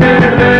perder.